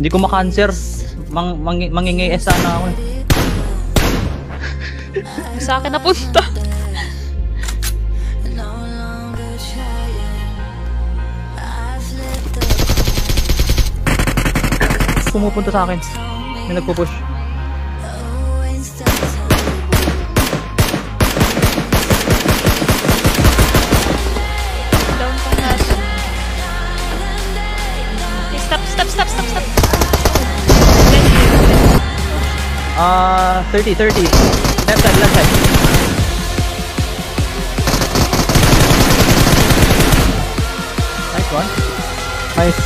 Hindi ko makanser. Mang, mang, mangingi sana ako eh. Sa akin napunta. Pumupunta sa akin. May nagpupush. Ah, 30, 30. Left side, left side. Nice one. Nice.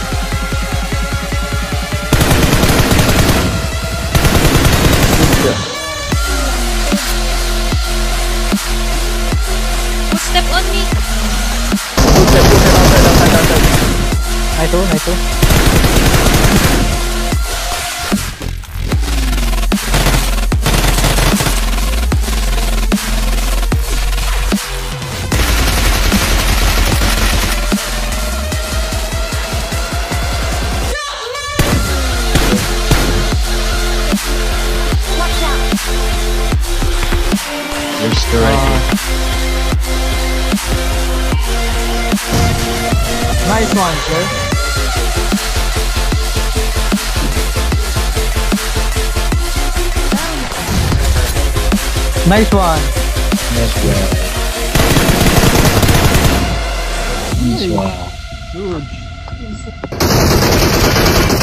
Good. Put step on me. Good step, good step, outside, outside, outside. Nice one, nice one. You're right. Nice one, sir. Nice one. Nice one. Nice one. Good.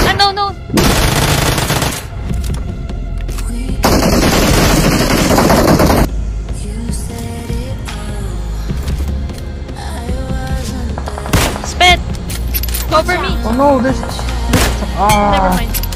Ah, no, no. Cover me! Oh no, this. this Never mind.